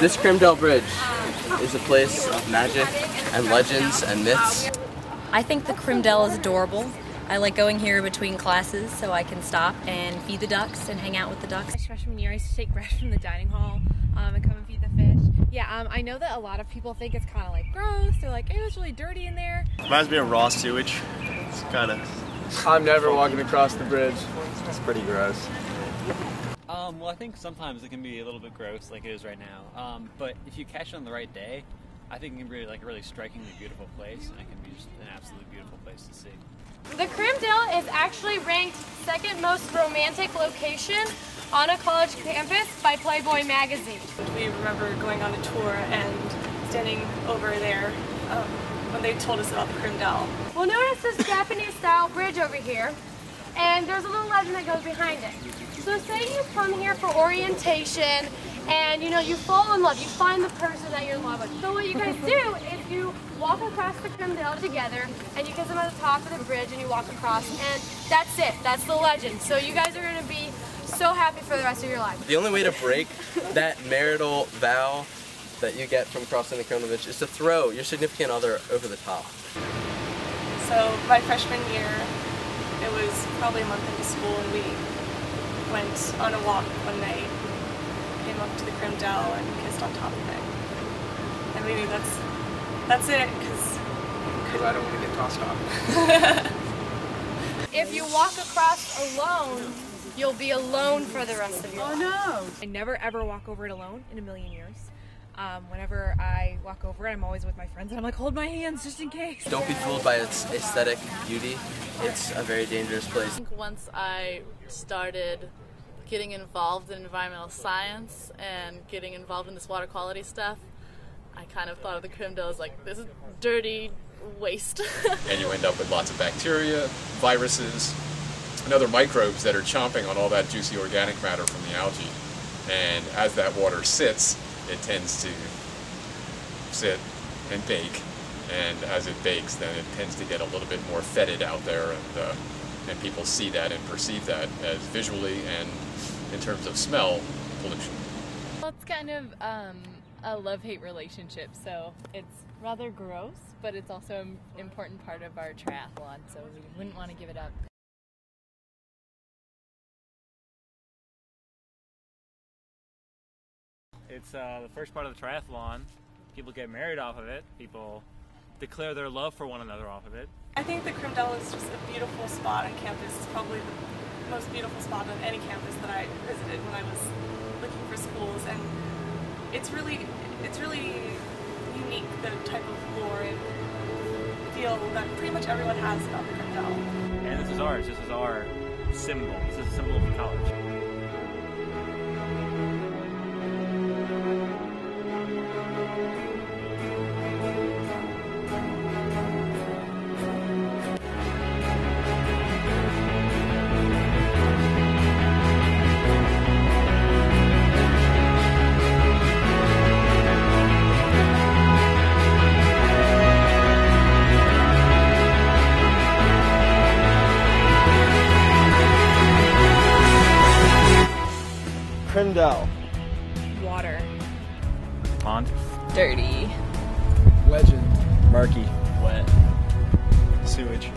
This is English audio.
This Crim Dell Bridge is a place of magic and legends and myths. I think the Crim Dell is adorable. I like going here between classes so I can stop and feed the ducks and hang out with the ducks. My freshman year, I used to take bread from the dining hall um, and come and feed the fish. Yeah, um, I know that a lot of people think it's kind of like gross. They're like, it was really dirty in there. Reminds me of raw sewage. It's kind of. I'm never walking across the bridge. It's pretty gross. Um, well, I think sometimes it can be a little bit gross, like it is right now. Um, but if you catch it on the right day, I think it can be like a really strikingly beautiful place, and it can be just an absolutely beautiful place to see. The Crim Dell is actually ranked second most romantic location on a college campus by Playboy magazine. We remember going on a tour and standing over there um, when they told us about the Crim Dell. We'll notice this Japanese style bridge over here, and there's a little legend that goes behind it. So say you come here for orientation and you know you fall in love, you find the person that you're in love with. So what you guys do is you walk across the Crim Dell together and you kiss them at the top of the bridge and you walk across and that's it. That's the legend. So you guys are gonna be so happy for the rest of your life. The only way to break that marital vow that you get from crossing the Crim Dell Bridge is to throw your significant other over the top. So my freshman year, it was probably a month into school and we went on a walk one night, came up to the Crim Dell and kissed on top of it. And maybe that's that's it, because Because I don't want to get tossed off. If you walk across alone, you'll be alone for the rest of your oh, life. Oh no! I never ever walk over it alone in a million years. Um, whenever I walk over it, I'm always with my friends and I'm like, hold my hands just in case. Don't be fooled by its aesthetic beauty. It's a very dangerous place. I think once I started getting involved in environmental science and getting involved in this water quality stuff, I kind of thought of the Crim Dell as like this is dirty waste. and you end up with lots of bacteria, viruses, and other microbes that are chomping on all that juicy organic matter from the algae. And as that water sits, it tends to sit and bake. And as it bakes, then it tends to get a little bit more fetid out there, and uh, and people see that and perceive that as visually and in terms of smell pollution. Well, it's kind of um, a love-hate relationship, so it's rather gross, but it's also an important part of our triathlon, so we wouldn't want to give it up. It's uh, the first part of the triathlon. People get married off of it. People declare their love for one another off of it. I think the Crim Dell is just a beautiful spot on campus. It's probably the most beautiful spot on any campus that I visited when I was looking for schools, and it's really, it's really unique the type of lore and feel that pretty much everyone has about the Crim Dell. And this is ours. This is our symbol. This is a symbol of the college. Crim Dell. Water. Pond. Dirty. Legend. Murky. Wet. Sewage.